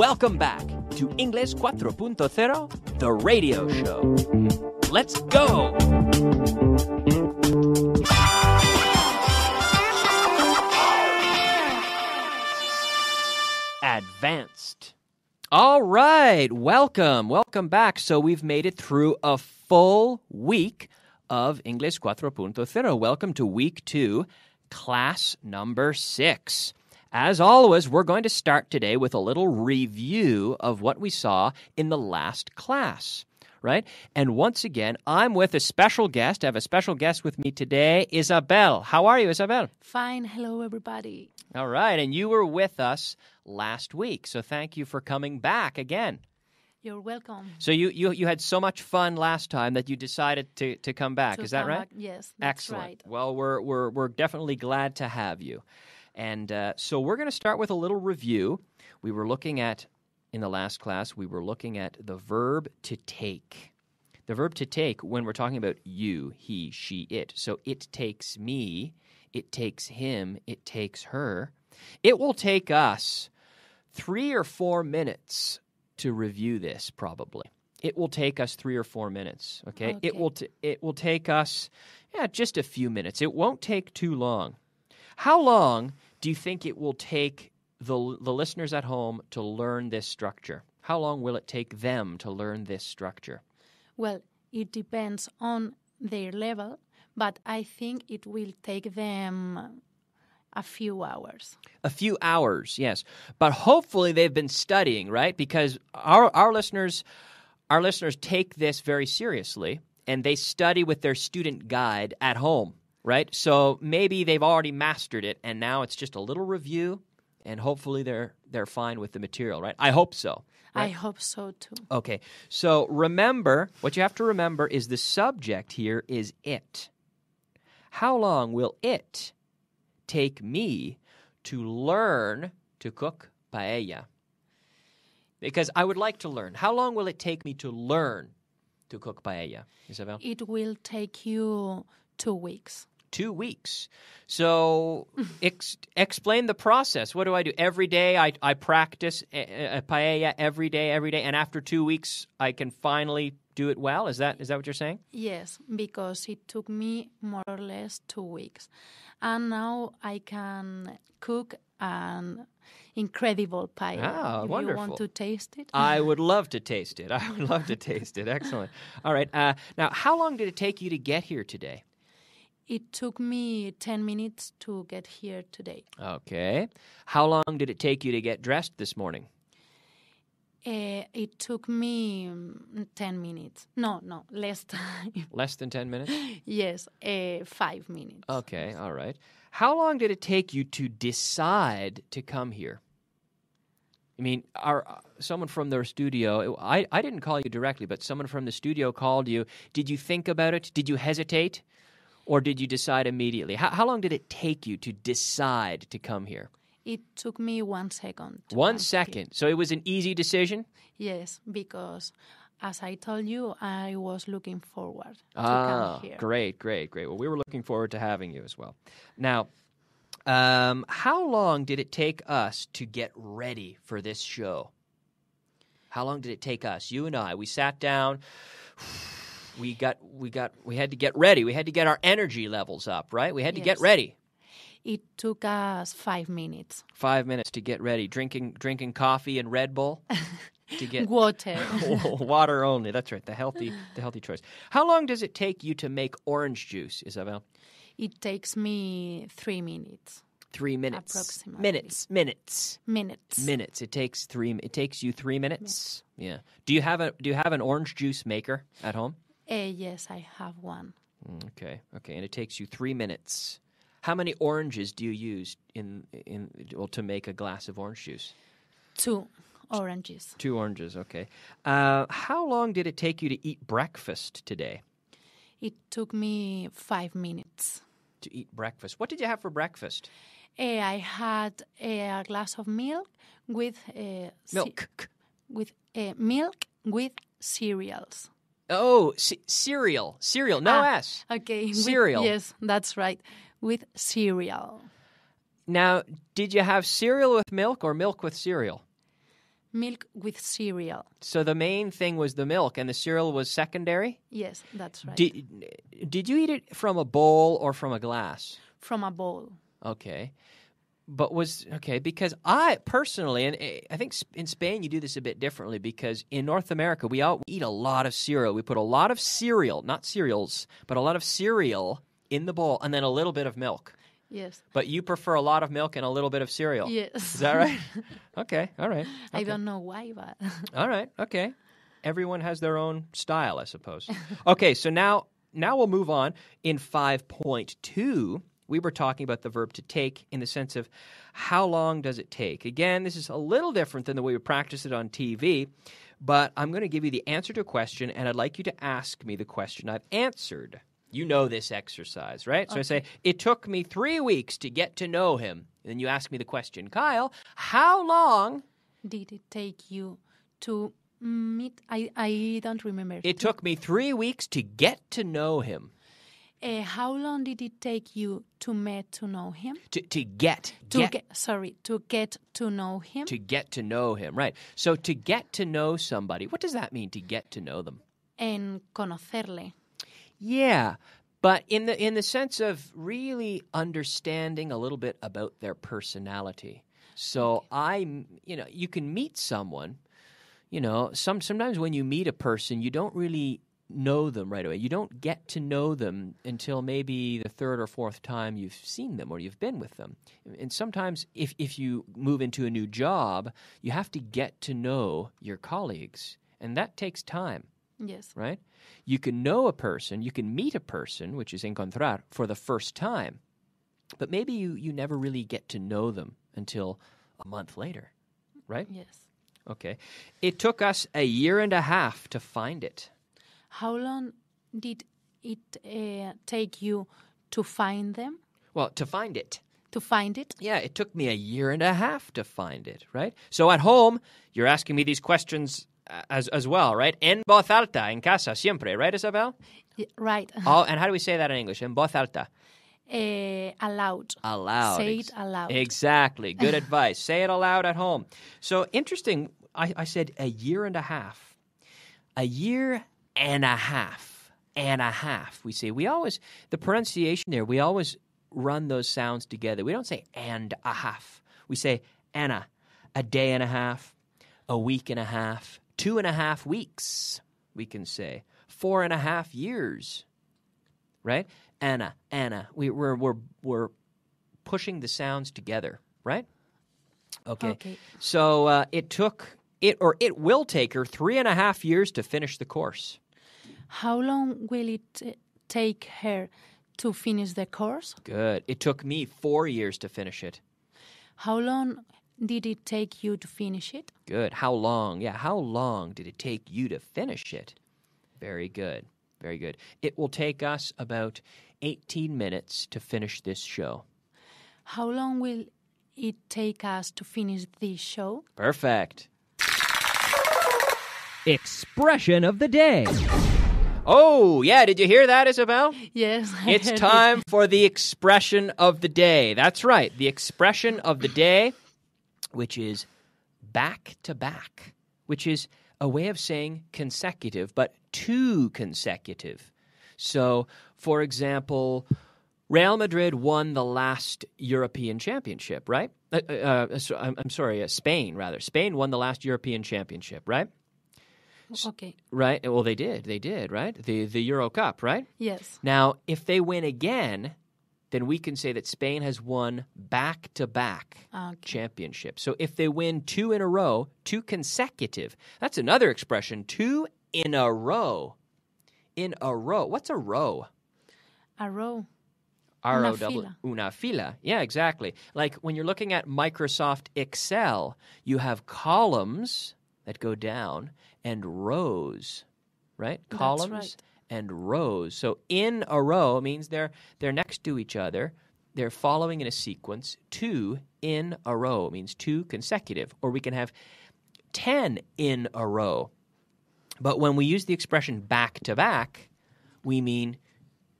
Welcome back to English 4.0, the radio show. Let's go! Advanced. All right, welcome, welcome back. So we've made it through a full week of English 4.0. Welcome to week two, class number six. As always, we're going to start today with a little review of what we saw in the last class, right? And once again, I'm with a special guest. I have a special guest with me today, Isabel. How are you, Isabel? Fine. Hello, everybody. All right, and you were with us last week, so thank you for coming back again. You're welcome. So you you, you had so much fun last time that you decided to, to come back. To Is that right? back- Yes, that's Excellent. right. Well, we're we're we're definitely glad to have you. And uh, so we're going to start with a little review. We were looking at in the last class. We were looking at the verb to take. The verb to take when we're talking about you, he, she, it. So it takes me, it takes him, it takes her. It will take us three or four minutes to review this, probably. It will take us three or four minutes. Okay, it will t- it will take us yeah just a few minutes. It won't take too long. How long do you think it will take the the listeners at home to learn this structure? How long will it take them to learn this structure? Well, it depends on their level, but I think it will take them a few hours. A few hours, yes. But hopefully they've been studying, right? Because our our listeners our listeners take this very seriously and they study with their student guide at home, right? So maybe they've already mastered it and now it's just a little review and hopefully they're they're fine with the material, right? I hope so. I hope so too. Okay. So remember, what you have to remember is the subject here is it. How long will it take me to learn to cook paella? Because I would like to learn. How long will it take me to learn to cook paella, Isabel? It will take you two weeks. Two weeks. So ex- explain the process. What do I do? Every day I, I practice a, a paella every day, every day, and after two weeks I can finally do it well. Is that is that what you're saying? Yes, because it took me more or less two weeks. And now I can cook an incredible paella. Ah, if you want to taste it? I would love to taste it. I would love to taste it. Excellent. All right. Uh, now, how long did it take you to get here today? It took me 10 minutes to get here today. Okay. How long did it take you to get dressed this morning? Uh, it took me mm, 10 minutes. No, no, less time. Less than 10 minutes? yes, uh, five minutes. Okay. All right. How long did it take you to decide to come here? I mean, our, uh, someone from their studio, I, I didn't call you directly, but someone from the studio called you. Did you think about it? Did you hesitate? Or did you decide immediately? How, how long did it take you to decide to come here? It took me one second. One here. So it was an easy decision? Yes, because as I told you, I was looking forward to Ah, come here. great, great, great. Well, we were looking forward to having you as well. Now, um, how long did it take us to get ready for this show? How long did it take us? You and I. We sat down. We got, we got, we had to get ready. We had to get our energy levels up, right? We had to get ready. It took us five minutes. Five minutes to get ready. Drinking, drinking coffee and Red Bull to get Water. water only. That's right. The healthy, the healthy choice. How long does it take you to make orange juice, Isabel? it takes me three minutes. Three minutes. Approximately. Minutes. Minutes. Minutes. Minutes. It takes three. It takes you three minutes. Yeah. Do you have a Do you have an orange juice maker at home? Uh, yes, I have one. Okay. Okay. And it takes you three minutes. How many oranges do you use in in well to make a glass of orange juice? Two oranges. Two oranges. Okay. Uh, how long did it take you to eat breakfast today? It took me five minutes. To eat breakfast. What did you have for breakfast? Uh, I had a glass of milk with uh, Milk. with uh, milk with cereals. Oh, c- cereal. Cereal. No Ah, S. Okay. with- Cereal. yes, that's right. With cereal. Now, did you have cereal with milk or milk with cereal? milk with cereal. So the main thing was the milk, and the cereal was secondary. Yes, that's right. Did did you eat it from a bowl or from a glass? From a bowl. Okay. But was okay because I personally, and eh, I think in Spain you do this a bit differently because in North America we all eat a lot of cereal. We put a lot of cereal, not cereals, but a lot of cereal in the bowl, and then a little bit of milk. Yes. But you prefer a lot of milk and a little bit of cereal. Yes. Is that right? okay. All right. I don't know why, but All right. Okay. Everyone has their own style, I suppose. okay, so now now we'll move on. In 5.2, we were talking about the verb to take in the sense of how long does it take? Again, this is a little different than the way we practice it on TV, but I'm going to give you the answer to a question and I'd like you to ask me the question I've answered. You know this exercise, right? So I say, It took me three weeks to get to know him. And then you ask me the question, Kyle, how long did it take you to meet? I, I don't remember. It took me three weeks to get to know him. Uh, how long did it take you to met to know him? To, to get, To get, get, sorry, to get to know him. to get to know him, right? So to get to know somebody, what does that mean? To get to know them? en conocerle. Yeah, but in the in the sense of really understanding a little bit about their personality. So I, you know, you can meet someone. You know, some sometimes when you meet a person, you don't really know them right away. You don't get to know them until maybe the third or fourth time you've seen them or you've been with them. And sometimes if if you move into a new job, you have to get to know your colleagues, and that takes time Yes. right? You can know a person, you can meet a person, which is encontrar, for the first time, but maybe you, you never really get to know them until a month later, right? Yes. Okay. It took us a year and a half to find it. How long did it uh, take you to find them? Well, to find it. To find it? Yeah, it took me a year and a half to find it, right? So at home, you're asking me these questions uh, as, as well, right? En voz alta, en casa, siempre, right, Isabel? Right. Oh, and how do we say that in English? En voz alta. Uh, aloud. aloud. Say it aloud. Exactly. Good advice. Say it aloud at home. So interesting. I, I said a year and a half. A year and a half. And a half. We say, we always, the pronunciation there, we always run those sounds together. We don't say and a half. We say Anna, a day and a half, a week and a half, two and a half weeks, we can say, four and a half years right? Anna, Anna. We, we're, we're, we're pushing the sounds together, right? Okay. Okay. So uh, it took it, or it will take her three and a half years to finish the course. How long will it take her to finish the course? Good. It took me four years to finish it. How long did it take you to finish it? Good. How long? Yeah, how long did it take you to finish it? Very good. Very good. It will take us about 18 minutes to finish this show. How long will it take us to finish this show? Perfect. Expression of the day. Oh, yeah. Did you hear that, Isabel? Yes. I It's heard it. time for the expression of the day. That's right. The expression of the day, which is back to back, which is a way of saying consecutive, but two consecutive. So, for example, Real Madrid won the last European championship, right? Uh, uh, uh, I'm, I'm sorry, uh, Spain, rather. Spain won the last European championship, right? Okay. Right? Well, they did. They did, right? The, the Euro Cup, right? Yes. Now, if they win again, then we can say that Spain has won back to back championships. So if they win two in a row, two consecutive, that's another expression, two in a row. In a row. What's a row? A row. R O W una fila. Yeah, exactly. Like when you're looking at Microsoft Excel, you have columns that go down and rows, right? That's Columns right. and rows. So in a row means they're they're next to each other. They're following in a sequence. Two in a row means two consecutive. Or we can have 10 in a row. But when we use the expression back to back, we mean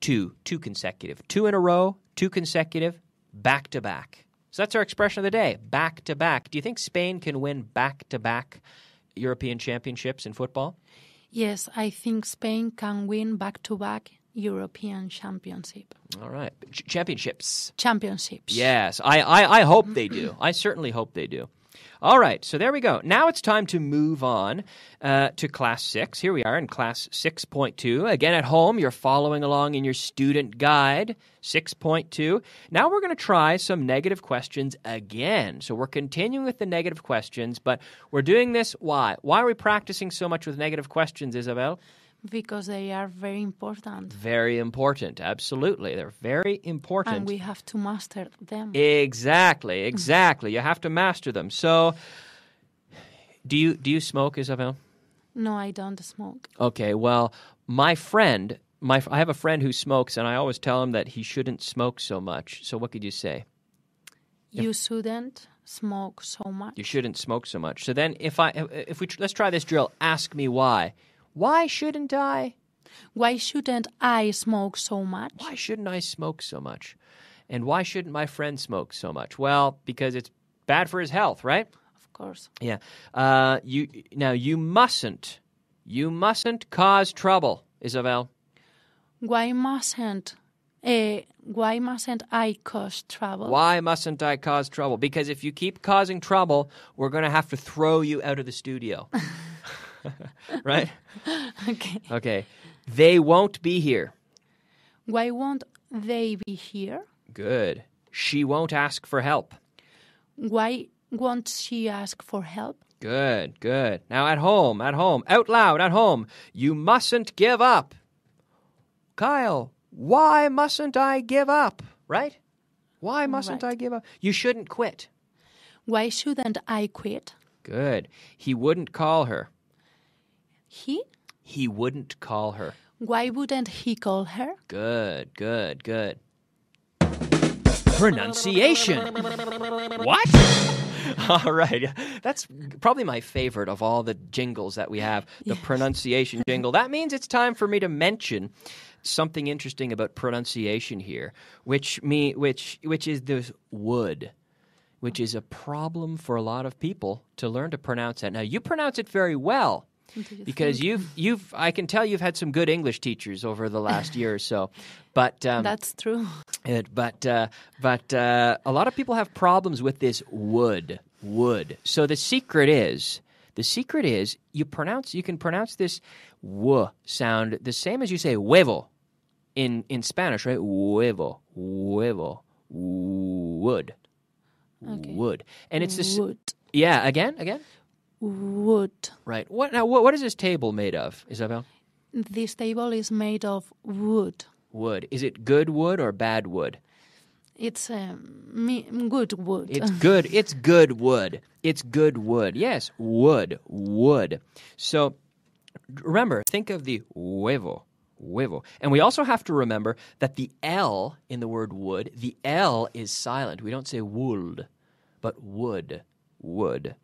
two, two consecutive. Two in a row, two consecutive, back to back. So that's our expression of the day back to back. Do you think Spain can win back to back European championships in football? Yes, I think Spain can win back to back European Championship. All right. Ch- championships. Championships. Yes, I, I, I hope they do. I certainly hope they do. All right, so there we go. Now it's time to move on uh, to class six. Here we are in class 6.2. Again, at home, you're following along in your student guide 6.2. Now we're going to try some negative questions again. So we're continuing with the negative questions, but we're doing this why? Why are we practicing so much with negative questions, Isabel? Because they are very important. Very important. Absolutely. They're very important. And we have to master them. Exactly, mm. exactly. you have to master them. So, do you do you smoke, Isabel? no, I don't smoke. Okay. Well, my friend, my I have a friend who smokes, and I always tell him that he shouldn't smoke so much. So, what could you say? You shouldn't smoke so much. You shouldn't smoke so much. So then, if I if we tr- let's try this drill. Ask me why. Why shouldn't I? Why shouldn't I smoke so much? Why shouldn't I smoke so much? And why shouldn't my friend smoke so much? Well, because it's bad for his health, right? Of course. Yeah. Uh, you now you mustn't, you mustn't cause trouble, Isabel. Why mustn't uh, why mustn't I cause trouble? Why mustn't I cause trouble? Because if you keep causing trouble, we're going to have to throw you out of the studio. right? Okay. Okay. They won't be here. Why won't they be here? Good. She won't ask for help. Why won't she ask for help? Good, good. Now at home, at home, out loud, at home, you mustn't give up. Kyle, why mustn't I give up? Right? Why mustn't Right. I give up? You shouldn't quit. Why shouldn't I quit? Good. He wouldn't call her. He? He wouldn't call her. Why wouldn't he call her? Good, good, good. Pronunciation. What? All right. That's probably my favorite of all the jingles that we have, the pronunciation jingle. That means it's time for me to mention something interesting about pronunciation here, which me which which is this would, which is a problem for a lot of people to learn to pronounce that. Now you pronounce it very well because you've you've I can tell you've had some good English teachers over the last year or so, but um, That's true. it, but uh, but uh, a lot of people have problems with this wood wood. So the secret is the secret is you pronounce you can pronounce this w sound the same as you say huevo in in Spanish, right? Huevo, huevo, would, Okay. would, and it's this. wood. Yeah, again, again. Wood. Right. What now? What, what is this table made of, Isabel? This table is made of wood. Wood. Is it good wood or bad wood? It's um, me- good wood. It's good. It's good wood. It's good wood. Yes, wood, wood. So remember, think of the huevo, huevo. And we also have to remember that the L in the word would, the L is silent. We don't say would, but would, wood.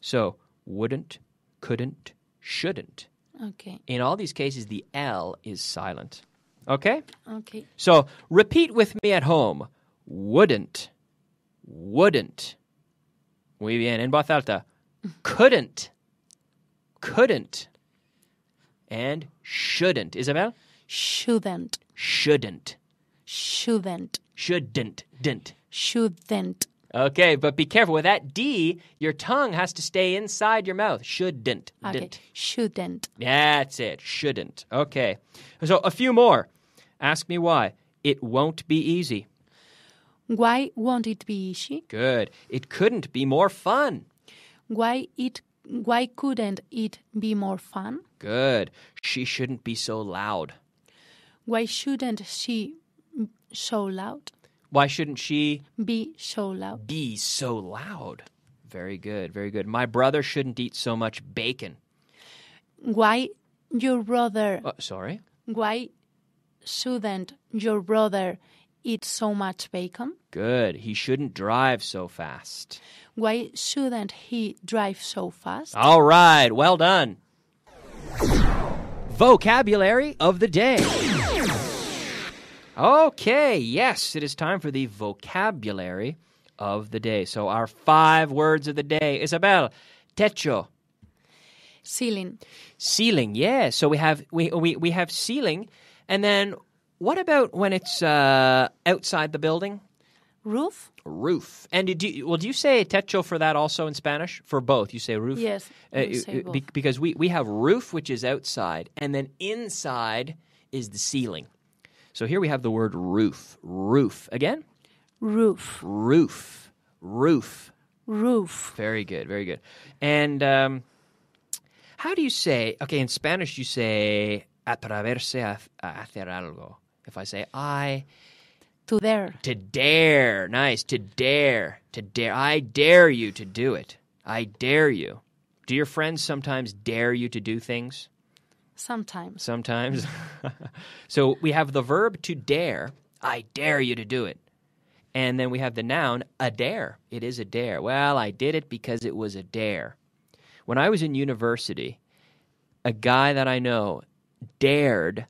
So wouldn't, couldn't, shouldn't. okay. In all these cases, the L is silent. Okay? Okay. So repeat with me at home. Wouldn't. Wouldn't. Muy bien. En voz alta. Couldn't. Couldn't. And shouldn't. Isabel? Shouldn't. Shouldn't. Shouldn't. Shouldn't. Didn't. Shouldn't. Okay, but be careful with that D. Your tongue has to stay inside your mouth. Shouldn't. Okay. Didn't. Shouldn't. That's it. Shouldn't. Okay. So a few more. Ask me why. It won't be easy. Why won't it be easy? Good. It couldn't be more fun. Why it why couldn't it be more fun? Good. She shouldn't be so loud. Why shouldn't she so loud? Why shouldn't she Be so loud. be so loud? Very good. Very good. My brother shouldn't eat so much bacon. Why your brother Oh, sorry. why shouldn't your brother eat so much bacon? Good. He shouldn't drive so fast. Why shouldn't he drive so fast? All right. Well done. Vocabulary of the day. Okay, yes, it is time for the vocabulary of the day. So our five words of the day. Isabel, techo, Ceiling. ceiling. Yeah. So we have we we we have ceiling, and then what about when it's uh, outside the building? Roof. Roof. And do you, well, do you say techo for that also in Spanish? For both, you say roof. Yes. Uh, say uh, both. because we, we have roof, which is outside, and then inside is the ceiling. So here we have the word roof. Roof. Again? Roof. Roof. Roof. Roof. Very good. Very good. And um, how do you say, okay, in Spanish you say atreverse a, a hacer algo. If I say I, To there. to dare, nice, to dare, to dare, I dare you to do it. I dare you. Do your friends sometimes dare you to do things? Sometimes. Sometimes. so we have the verb to dare. I dare you to do it. And then we have the noun a dare. It is a dare. Well, I did it because it was a dare. When I was in university, a guy that I know dared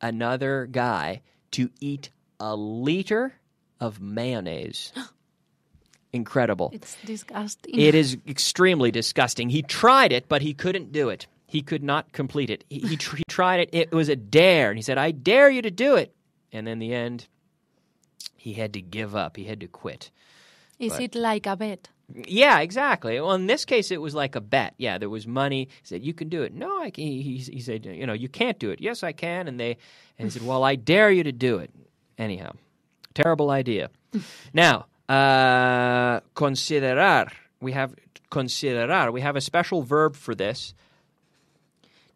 another guy to eat a liter of mayonnaise. Incredible. It's disgusting. It is extremely disgusting. He tried it, but he couldn't do it. He could not complete it. He, he, tr- he tried it. It was a dare. And he said, I dare you to do it. And in the end, he had to give up. He had to quit. Is it like a bet? Yeah, exactly. Well, in this case, it was like a bet. Yeah, there was money. He said, "You can do it." No, I can. He, he, he said, "You know, you can't do it." Yes, I can. And they, and he said, "Well, I dare you to do it." Anyhow, terrible idea. now, uh, considerar. We have considerar. We have a special verb for this.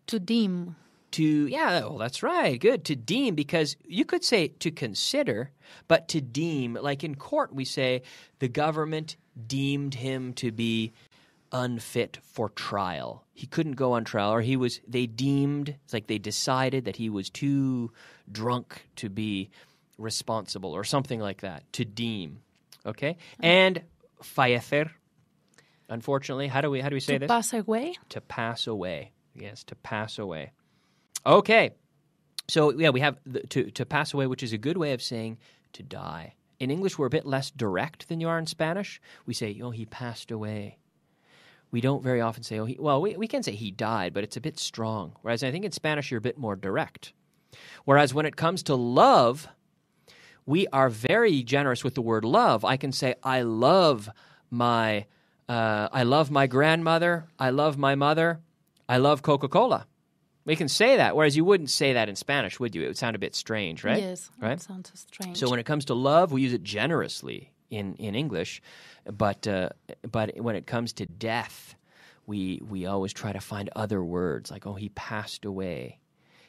To deem. To yeah, well, that's right. Good to deem because you could say to consider, but to deem, like in court, we say the government deemed him to be unfit for trial. He couldn't go on trial, or he was. They deemed it's like they decided that he was too drunk to be responsible, or something like that. To deem, okay, mm. and fallecer. Unfortunately, how do we how do we say to this? pass away. to pass away. Yes, to pass away. Okay. So yeah, we have the, to to pass away, which is a good way of saying to die. In English, we're a bit less direct than you are in Spanish. We say, "Oh, he passed away." We don't very often say, "Oh, he." Well, we we can say he died, but it's a bit strong. Whereas I think in Spanish, you're a bit more direct. Whereas when it comes to love, we are very generous with the word love. I can say, I love my, uh, I love my grandmother. I love my mother. I love Coca Cola. We can say that, whereas you wouldn't say that in Spanish, would you? It would sound a bit strange, right? Yes. Right? Sounds strange. So when it comes to love, we use it generously in, in English, but uh, but when it comes to death, we we always try to find other words like oh he passed away,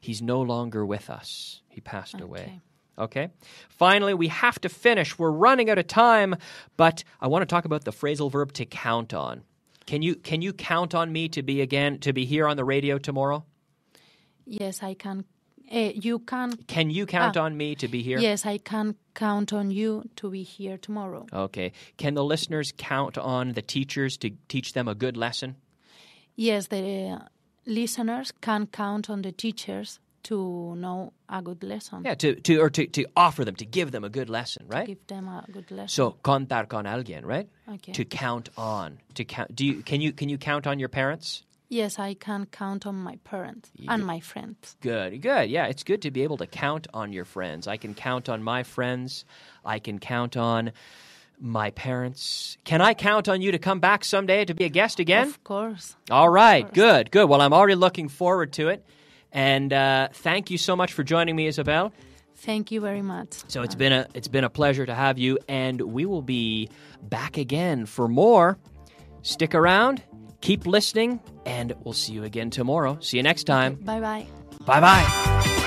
he's no longer with us, he passed away. Okay. Finally, we have to finish. We're running out of time, but I want to talk about the phrasal verb to count on. Can you can you count on me to be again to be here on the radio tomorrow? yes, I can. Uh, you can. Can you count Ah. on me to be here? Yes, I can count on you to be here tomorrow. Okay. Can the listeners count on the teachers to teach them a good lesson? Yes, the uh, listeners can count on the teachers to know a good lesson. Yeah, to, to or to, to offer them, to give them a good lesson, right? Give them a good lesson. So contar con alguien, right? Okay. To count on. To count do you can you can you count on your parents? yes, I can count on my parents and my friends. Good, good. Yeah, it's good to be able to count on your friends. I can count on my friends. I can count on my parents. Can I count on you to come back someday to be a guest again? Of course. All right, good, good. Well, I'm already looking forward to it. And uh, thank you so much for joining me, Isabel. Thank you very much. So it's been a it's been a pleasure to have you, and we will be back again for more. Stick around, keep listening, and we'll see you again tomorrow. See you next time. Bye bye. Bye bye.